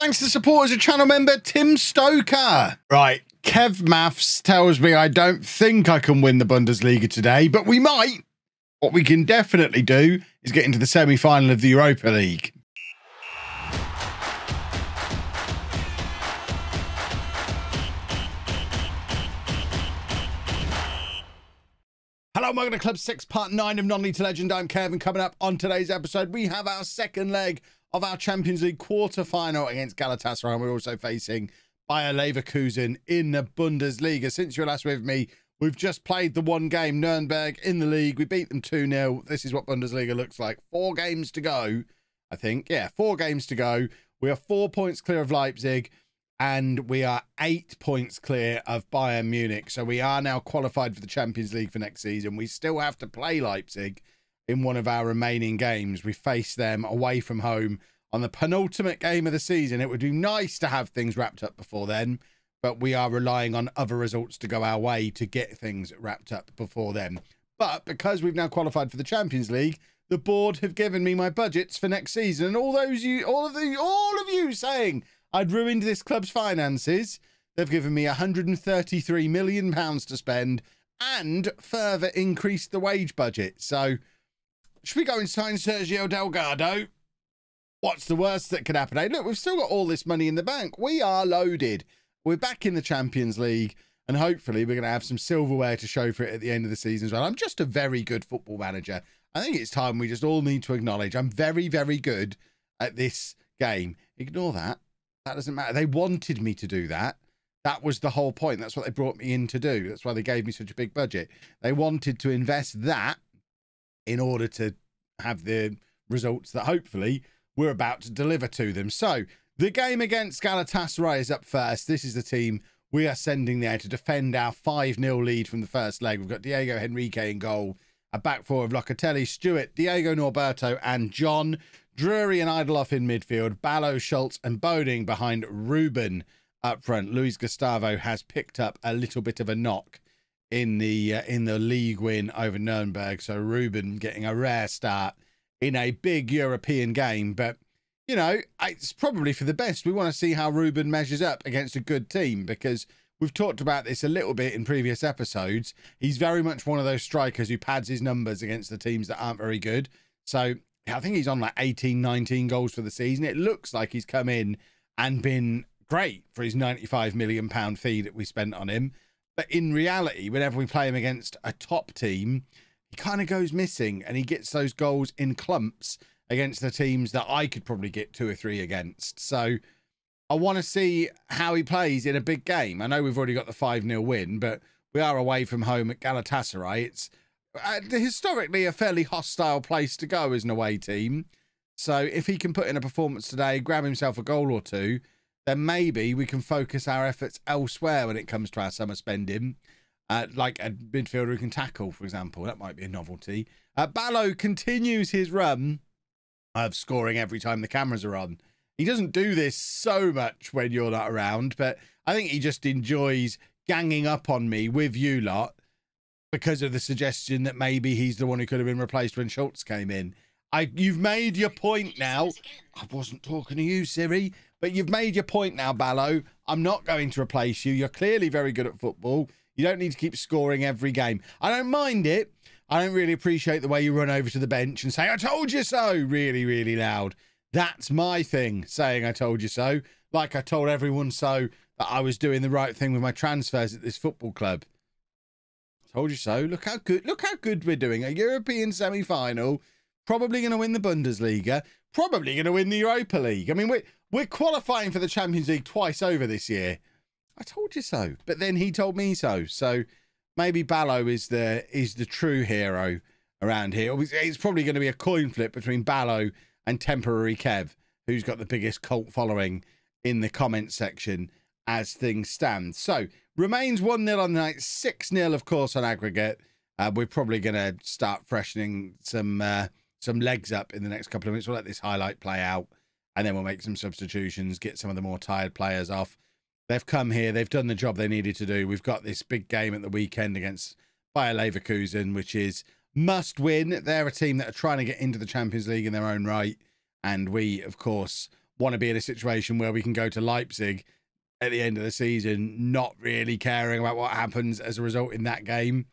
Thanks to supporters of channel member Tim Stoker. Right, Kev Maths tells me I don't think I can win the Bundesliga today, but we might. What we can definitely do is get into the semi final of the Europa League. Hello, welcome to Club 6, Part 9 of Non-League to Legend. I'm Kevin. Coming up on today's episode, we have our second leg of our Champions League quarter-final against Galatasaray. And we're also facing Bayer Leverkusen in the Bundesliga. Since you were last with me, we've just played the one game, Nuremberg, in the league. We beat them 2-0. This is what Bundesliga looks like. Four games to go, I think. Yeah, four games to go. We are four points clear of Leipzig and we are eight points clear of Bayern Munich. So we are now qualified for the Champions League for next season. We still have to play Leipzig in one of our remaining games. We face them away from home on the penultimate game of the season. It would be nice to have things wrapped up before then, but we are relying on other results to go our way to get things wrapped up before then. But because we've now qualified for the Champions League, the board have given me my budgets for next season, and all those you, all of the, all of you saying I'd ruined this club's finances. They've given me 133 million pounds to spend and further increased the wage budget. So, should we go and sign Sergio Delgado? What's the worst that could happen? Hey, look, we've still got all this money in the bank. We are loaded. We're back in the Champions League, and hopefully, we're going to have some silverware to show for it at the end of the season as well. I'm just a very good football manager. I think it's time we just all need to acknowledge I'm very, very good at this game. Ignore that. That doesn't matter. They wanted me to do that. That was the whole point. That's what they brought me in to do. That's why they gave me such a big budget. They wanted to invest that in order to have the results that hopefully we're about to deliver to them. So the game against Galatasaray is up first. This is the team we are sending there to defend our 5 0 lead from the first leg. We've got Diego Henrique in goal, a back four of Locatelli, Stewart, Diego Norberto, and John. Drury and Idoloff in midfield, Ballo, Schultz, and Boning behind Ruben up front. Luis Gustavo has picked up a little bit of a knock in the uh, in the league win over Nuremberg. So Ruben getting a rare start in a big European game, but you know it's probably for the best. We want to see how Ruben measures up against a good team because we've talked about this a little bit in previous episodes. He's very much one of those strikers who pads his numbers against the teams that aren't very good. So I think he's on like 18, 19 goals for the season. It looks like he's come in and been great for his 95 million pound fee that we spent on him. But in reality, whenever we play him against a top team, he kind of goes missing and he gets those goals in clumps against the teams that I could probably get two or three against. So I want to see how he plays in a big game. I know we've already got the 5 0 win, but we are away from home at Galatasaray. It's uh, historically a fairly hostile place to go as an away team. So if he can put in a performance today, grab himself a goal or two, then maybe we can focus our efforts elsewhere when it comes to our summer spending. Uh, like a midfielder who can tackle, for example. That might be a novelty. Uh, Ballo continues his run of scoring every time the cameras are on. He doesn't do this so much when you're not around, but I think he just enjoys ganging up on me with you lot because of the suggestion that maybe he's the one who could have been replaced when Schultz came in. I, you've made your point now. I wasn't talking to you, Siri, but you've made your point now, Ballo. I'm not going to replace you. You're clearly very good at football. You don't need to keep scoring every game. I don't mind it. I don't really appreciate the way you run over to the bench and say, I told you so, really, really loud. That's my thing, saying I told you so. Like I told everyone so that I was doing the right thing with my transfers at this football club. Told you so. Look how good. Look how good we're doing. A European semi-final. Probably going to win the Bundesliga. Probably going to win the Europa League. I mean, we're we're qualifying for the Champions League twice over this year. I told you so. But then he told me so. So maybe Ballo is the is the true hero around here. It's probably going to be a coin flip between Ballo and temporary Kev, who's got the biggest cult following in the comment section as things stand. So Remains 1 0 on the night, 6 0, of course, on aggregate. Uh, we're probably going to start freshening some uh, some legs up in the next couple of minutes. We'll let this highlight play out and then we'll make some substitutions, get some of the more tired players off. They've come here, they've done the job they needed to do. We've got this big game at the weekend against Bayer Leverkusen, which is must win. They're a team that are trying to get into the Champions League in their own right. And we, of course, want to be in a situation where we can go to Leipzig at the end of the season, not really caring about what happens as a result in that game.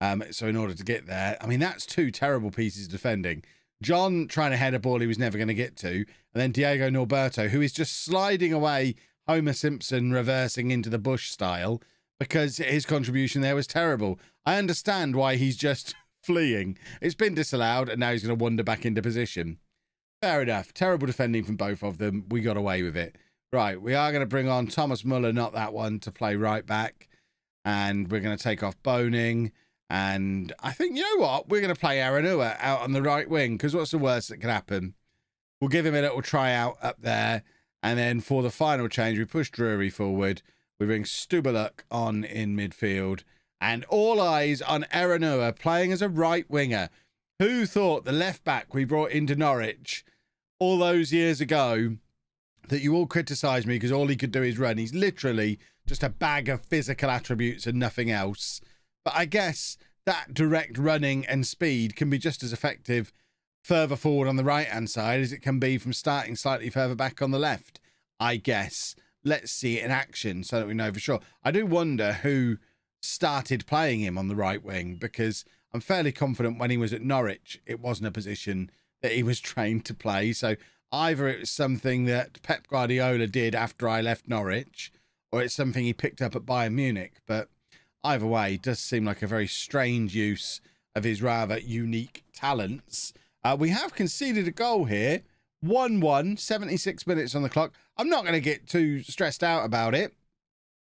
Um, so in order to get there, I mean, that's two terrible pieces of defending. John trying to head a ball he was never going to get to, and then Diego Norberto, who is just sliding away Homer Simpson reversing into the Bush style because his contribution there was terrible. I understand why he's just fleeing. It's been disallowed, and now he's going to wander back into position. Fair enough. Terrible defending from both of them. We got away with it. Right, we are going to bring on Thomas Muller, not that one, to play right back. And we're going to take off Boning. And I think, you know what? We're going to play Aranua out on the right wing because what's the worst that can happen? We'll give him a little tryout up there. And then for the final change, we push Drury forward. We bring Stubaluk on in midfield. And all eyes on Aranua playing as a right winger. Who thought the left back we brought into Norwich all those years ago that you all criticised me because all he could do is run? He's literally just a bag of physical attributes and nothing else. But I guess that direct running and speed can be just as effective further forward on the right hand side as it can be from starting slightly further back on the left. I guess. Let's see it in action so that we know for sure. I do wonder who started playing him on the right wing because I'm fairly confident when he was at Norwich, it wasn't a position that he was trained to play. So either it was something that Pep Guardiola did after I left Norwich, or it's something he picked up at Bayern Munich. But either way, it does seem like a very strange use of his rather unique talents. Uh, we have conceded a goal here. 1 1, 76 minutes on the clock. I'm not going to get too stressed out about it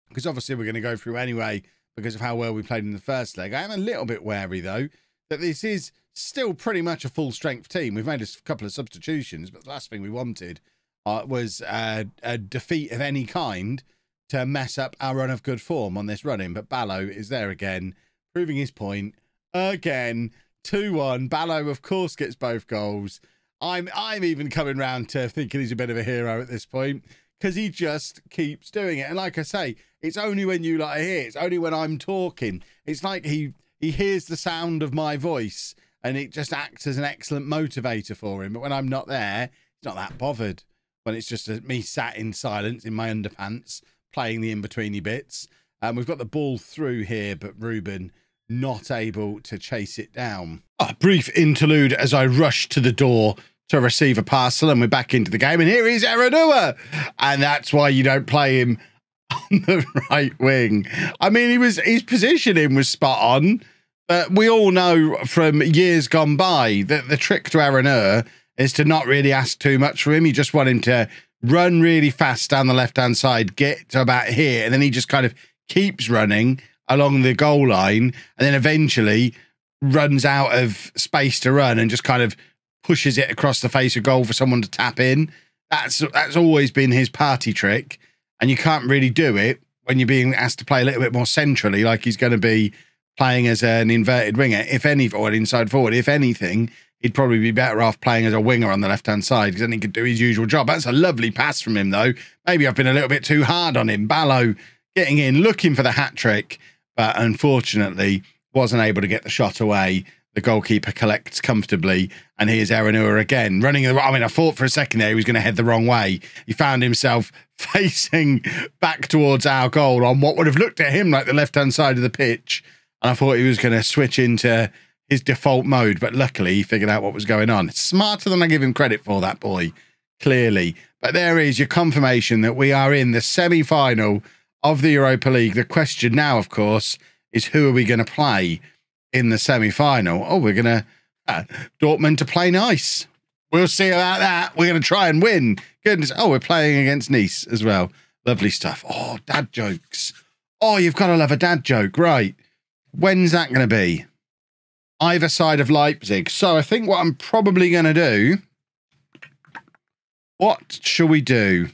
because obviously we're going to go through anyway because of how well we played in the first leg. I am a little bit wary though that this is still pretty much a full strength team. We've made a couple of substitutions, but the last thing we wanted uh, was uh, a defeat of any kind to mess up our run of good form on this running. But Ballo is there again, proving his point again. 2 1. Ballo, of course, gets both goals. I'm I'm even coming round to thinking he's a bit of a hero at this point because he just keeps doing it. And like I say, it's only when you like hear, it's only when I'm talking. It's like he he hears the sound of my voice and it just acts as an excellent motivator for him. But when I'm not there, he's not that bothered. When it's just me sat in silence in my underpants playing the in-betweeny bits. Um, we've got the ball through here, but Ruben not able to chase it down. A brief interlude as I rush to the door to receive a parcel, and we're back into the game. And here is Aranua, and that's why you don't play him on the right wing. I mean, he was his positioning was spot on, but we all know from years gone by that the trick to Aranua is to not really ask too much from him. You just want him to run really fast down the left hand side, get to about here, and then he just kind of keeps running along the goal line, and then eventually runs out of space to run and just kind of pushes it across the face of goal for someone to tap in. That's that's always been his party trick, and you can't really do it when you're being asked to play a little bit more centrally, like he's going to be playing as an inverted winger, if any, or an inside forward. If anything, he'd probably be better off playing as a winger on the left hand side because then he could do his usual job. That's a lovely pass from him, though. Maybe I've been a little bit too hard on him. Ballo getting in, looking for the hat trick, but unfortunately wasn't able to get the shot away. The goalkeeper collects comfortably, and here's Aranua again running. The, I mean, I thought for a second there he was going to head the wrong way. He found himself facing back towards our goal on what would have looked at him like the left hand side of the pitch. And I thought he was going to switch into his default mode, but luckily he figured out what was going on. Smarter than I give him credit for, that boy, clearly. But there is your confirmation that we are in the semi final of the Europa League. The question now, of course, is who are we going to play in the semi final? Oh, we're going to uh, Dortmund to play nice. We'll see about that. We're going to try and win. Goodness. Oh, we're playing against Nice as well. Lovely stuff. Oh, dad jokes. Oh, you've got to love a dad joke. Right. When's that going to be? Either side of Leipzig. So I think what I'm probably going to do. What shall we do?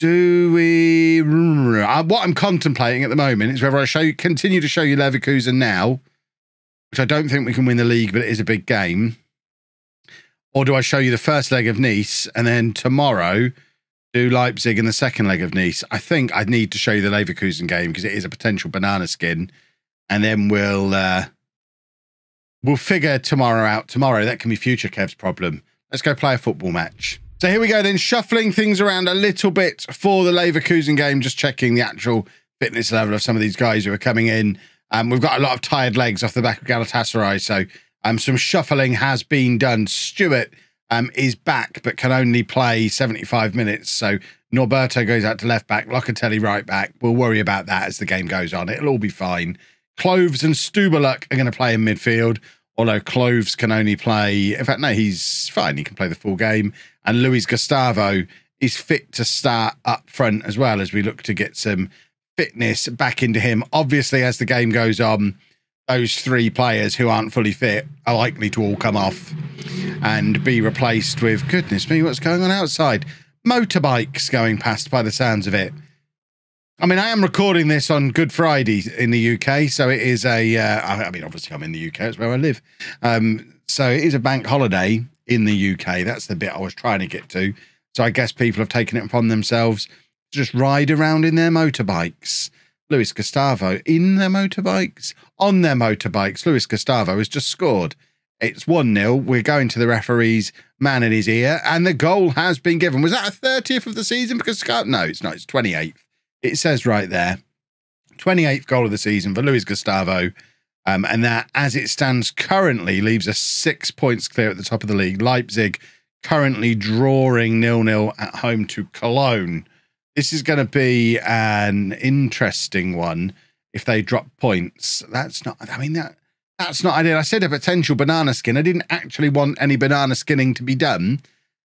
Do we? Uh, what I'm contemplating at the moment is whether I show you, continue to show you Leverkusen now, which I don't think we can win the league, but it is a big game. Or do I show you the first leg of Nice and then tomorrow do Leipzig in the second leg of Nice? I think I'd need to show you the Leverkusen game because it is a potential banana skin, and then we'll uh, We'll figure tomorrow out. Tomorrow, that can be future Kev's problem. Let's go play a football match. So here we go then, shuffling things around a little bit for the Leverkusen game, just checking the actual fitness level of some of these guys who are coming in. Um, we've got a lot of tired legs off the back of Galatasaray, so um, some shuffling has been done. Stewart um, is back, but can only play 75 minutes. So Norberto goes out to left back, Locatelli right back. We'll worry about that as the game goes on. It'll all be fine. Cloves and Stubaluk are going to play in midfield although Cloves can only play. In fact, no, he's fine. He can play the full game. And Luis Gustavo is fit to start up front as well as we look to get some fitness back into him. Obviously, as the game goes on, those three players who aren't fully fit are likely to all come off and be replaced with goodness me, what's going on outside? Motorbikes going past by the sounds of it. I mean, I am recording this on Good Friday in the UK, so it is a. Uh, I mean, obviously, I'm in the UK; it's where I live. Um, so it is a bank holiday in the UK. That's the bit I was trying to get to. So I guess people have taken it upon themselves to just ride around in their motorbikes. Luis Gustavo in their motorbikes, on their motorbikes. Luis Gustavo has just scored. It's 1 0. We're going to the referee's man in his ear, and the goal has been given. Was that a 30th of the season? Because, no, it's not. It's 28th it says right there 28th goal of the season for Luis Gustavo. Um, and that, as it stands currently, leaves us six points clear at the top of the league. Leipzig currently drawing nil nil at home to Cologne. This is going to be an interesting one if they drop points. That's not, I mean, that that's not ideal. I said a potential banana skin. I didn't actually want any banana skinning to be done.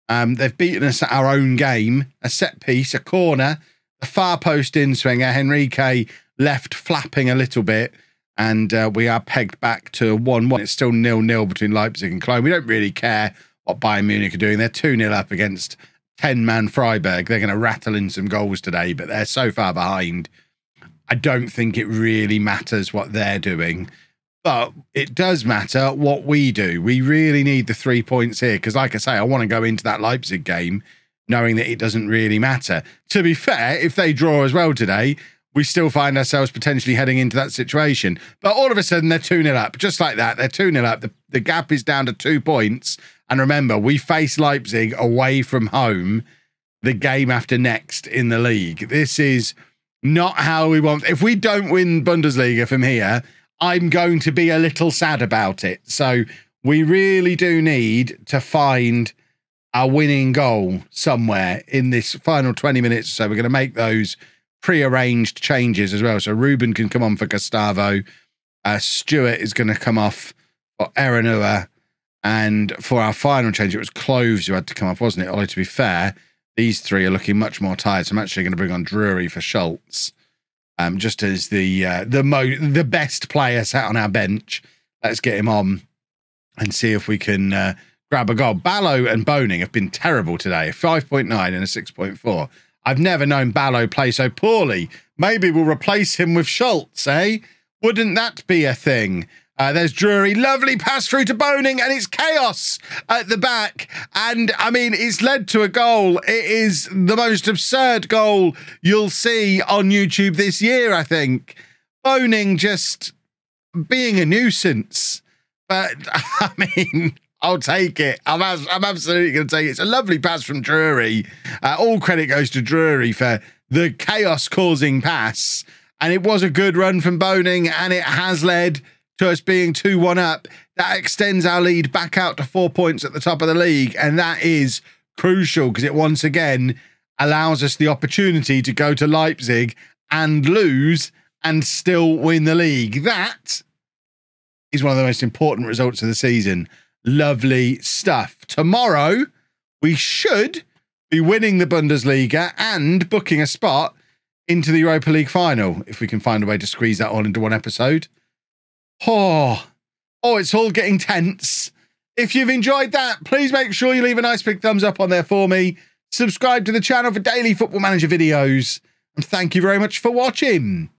Um, they've beaten us at our own game, a set piece, a corner, a far post in swinger. Henrique left flapping a little bit, and uh, we are pegged back to 1 1. It's still nil nil between Leipzig and Cologne. We don't really care what Bayern Munich are doing. They're 2 0 up against 10 man Freiburg. They're going to rattle in some goals today, but they're so far behind. I don't think it really matters what they're doing. But it does matter what we do. We really need the three points here because, like I say, I want to go into that Leipzig game knowing that it doesn't really matter. To be fair, if they draw as well today, we still find ourselves potentially heading into that situation. But all of a sudden, they're 2 0 up. Just like that, they're 2 0 up. The, the gap is down to two points. And remember, we face Leipzig away from home the game after next in the league. This is not how we want. If we don't win Bundesliga from here, I'm going to be a little sad about it. So we really do need to find our winning goal somewhere in this final 20 minutes so. We're going to make those pre-arranged changes as well. So Ruben can come on for Gustavo. Uh, is going to come off for Aranua. And for our final change, it was Cloves who had to come off, wasn't it? Although to be fair, these three are looking much more tired. So I'm actually going to bring on Drury for Schultz, um, just as the uh, the mo the best player sat on our bench. Let's get him on and see if we can uh, grab a goal. Ballo and Boning have been terrible today. 5.9 and a 6.4. I've never known Ballo play so poorly. Maybe we'll replace him with Schultz, eh? Wouldn't that be a thing? Uh, there's Drury, lovely pass through to Boning, and it's chaos at the back. And I mean, it's led to a goal. It is the most absurd goal you'll see on YouTube this year, I think. Boning just being a nuisance. But I mean, I'll take it. I'm, I'm absolutely going to take it. It's a lovely pass from Drury. Uh, all credit goes to Drury for the chaos causing pass. And it was a good run from Boning, and it has led to us being 2 1 up. That extends our lead back out to four points at the top of the league. And that is crucial because it once again allows us the opportunity to go to Leipzig and lose and still win the league. That is one of the most important results of the season. Lovely stuff. Tomorrow, we should be winning the Bundesliga and booking a spot into the Europa League final if we can find a way to squeeze that all into one episode. Oh, oh, it's all getting tense. If you've enjoyed that, please make sure you leave a nice big thumbs up on there for me. Subscribe to the channel for daily Football Manager videos. And thank you very much for watching.